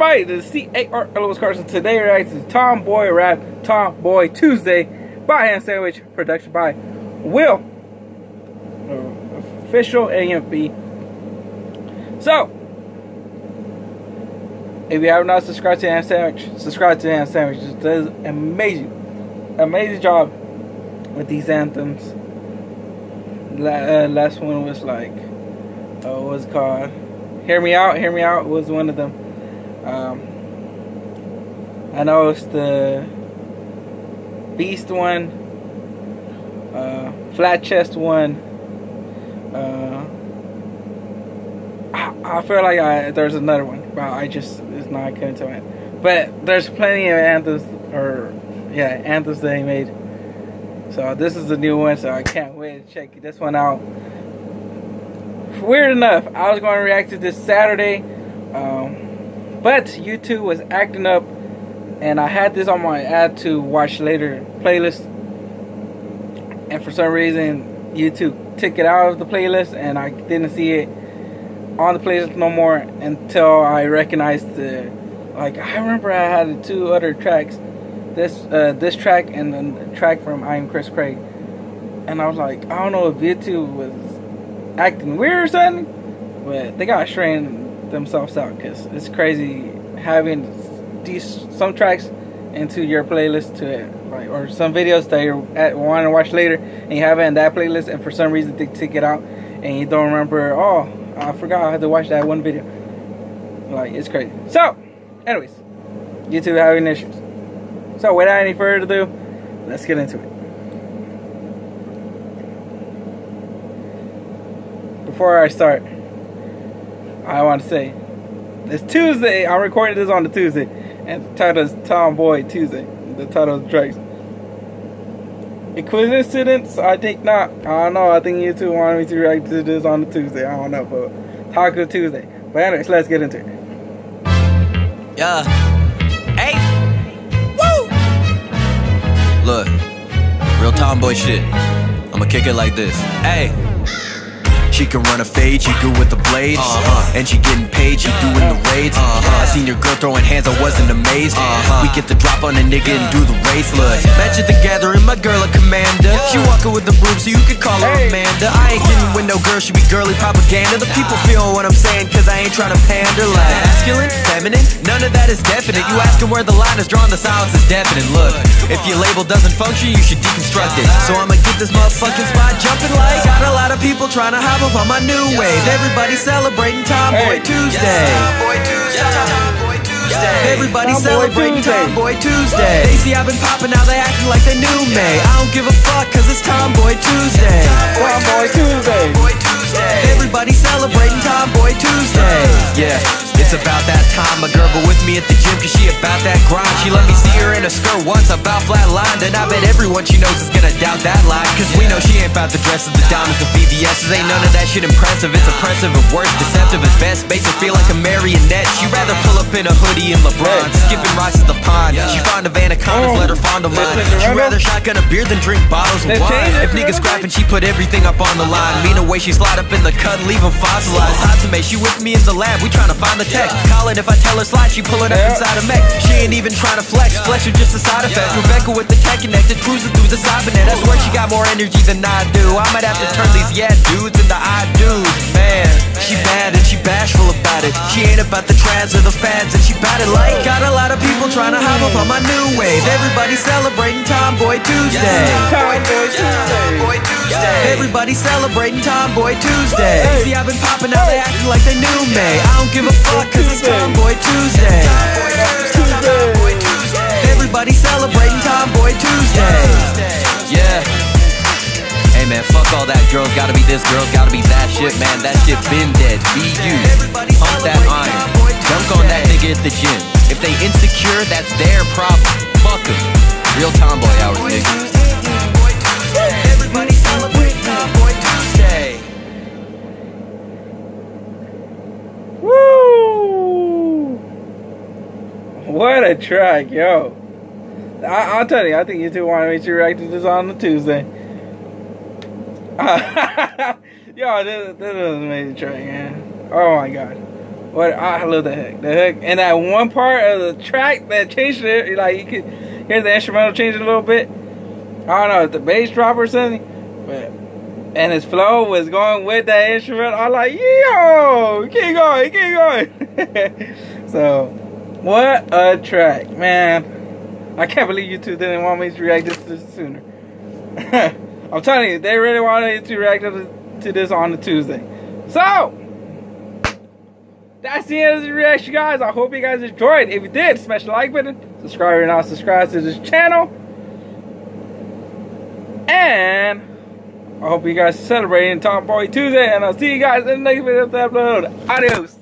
Right, the C-A-R Lewis Carson. Today reacts to Tomboy Rap Tomboy Tuesday by Ham Sandwich. Production by Will. Uh, official AMP. So, if you have not subscribed to Ham Sandwich, subscribe to Ham Sandwich. It does amazing, amazing job with these anthems. La uh, last one was like, uh, what was called? Hear Me Out, Hear Me Out was one of them. Um, I know it's the Beast one, uh, Flat Chest one. Uh, I, I, feel like I, there's another one, but I just it's not coming to mind. But there's plenty of anthems, or yeah, anthems they made. So this is the new one, so I can't wait to check this one out. Weird enough, I was going to react to this Saturday. Um, but YouTube was acting up, and I had this on my add to watch later playlist. And for some reason, YouTube took it out of the playlist, and I didn't see it on the playlist no more until I recognized the. Like I remember, I had two other tracks, this uh, this track and then track from I am Chris Craig, and I was like, I don't know if YouTube was acting weird or something, but they got straightened themselves out because it's crazy having these some tracks into your playlist to it like or some videos that you want to watch later and you have it in that playlist and for some reason they take it out and you don't remember oh I forgot I had to watch that one video. Like it's crazy. So anyways YouTube having issues. So without any further ado let's get into it. Before I start I want to say it's Tuesday. I recorded this on the Tuesday, and the title is Tomboy Tuesday. The title is. A coincidence? I think not. I don't know. I think you two wanted me to react to this on the Tuesday. I don't know, but Taco Tuesday. But anyways, let's get into it. Yeah. Hey. Woo. Look, real tomboy shit. I'ma kick it like this. Hey. She can run a fade, she good with the blades. Uh-huh. And she getting paid, she doing the raids. Uh-huh. I seen your girl throwing hands, I wasn't amazed. Uh-huh. We get the drop on a nigga and do the race. Look, Magic the Gathering, my girl a commander. She walking with the broom, so you can call her Amanda. I ain't getting with no girl, she be girly propaganda. The people feeling what I'm saying, cause I ain't trying to pander. Like masculine, feminine, none of that is definite. You asking where the line is drawn, the silence is deafening. Look, if your label doesn't function, you should deconstruct it. So I'ma get this motherfucking spot jumping like Got a lot of people trying to hop move on my new wave. Everybody celebrating Tomboy Tuesday. Tomboy Tuesday. Tomboy Tuesday. Everybody celebrating Tomboy Tuesday. They see I've been popping, now they acting like they knew me. I don't give a fuck, cause it's Tomboy Tuesday. Tomboy Tuesday. Everybody celebrating Tomboy Tuesday. Yeah. It's about that time, a girl go with me at the gym cause she about that grind. She let me see her in a skirt once, about flatlined And I bet everyone she knows is gonna doubt that lie. Cause we know she ain't about the dresses, the diamonds, the VVS's Ain't none of that shit impressive, it's oppressive at worst Deceptive at best, makes her feel like a marionette. She rather pull up in a hoodie and LeBron. Skipping rice at the pond, she find a van of condoms, let her fondle mine. She rather shotgun a beer than drink bottles of wine. If niggas scrapping, she put everything up on the line. Mean the way she slide up in the cut and leave them fossilized. Hot to me, she with me in the lab, we tryna find the tech Call it if I tell her slide, she pull it up inside a mech. She ain't even trying to flex, flex is just a side effect. Rebecca with the tech connected, cruising through the cybernet That's where she got more energy than I do. I might have to turn these yeah dudes into I dudes, man. She bad and she bashful about it. She ain't about the trads or the fads and she bad it like Got a lot of people trying to hop up on my new wave. Everybody celebrating Tomboy Tuesday. Tomboy Tuesday Everybody celebrating Tomboy Tuesday See I've been popping out, they acting like they knew me I don't give a fuck cause it's Tomboy Tuesday. Everybody celebrating Tomboy Tuesday. Yeah. Hey man, fuck all that girls gotta be this, girls gotta be that shit, man. That shit been dead. Be you. Pump that iron. Dunk on that nigga at the gym. If they insecure, that's their problem. Fuck them. Real tomboy hours, nigga. Track, yo. I, will tell you, I think you two wanted me to react to this on the Tuesday. yo, this, this is an amazing track, man. Oh my god. What I love the hook. The hook and that one part of the track that changed it, like you could hear the instrumental changing a little bit. I don't know the bass drop or something, but and his flow was going with that instrument. I'm like, yo, keep going, keep going. so, what a track, man! I can't believe you two didn't want me to react this, this sooner. I'm telling you, they really wanted to react to this on the Tuesday. So, that's the end of the reaction, guys. I hope you guys enjoyed. If you did, smash the like button. Subscribe you're not subscribed to this channel. And I hope you guys celebrating Tomboy Tuesday. And I'll see you guys in the next video. Adios.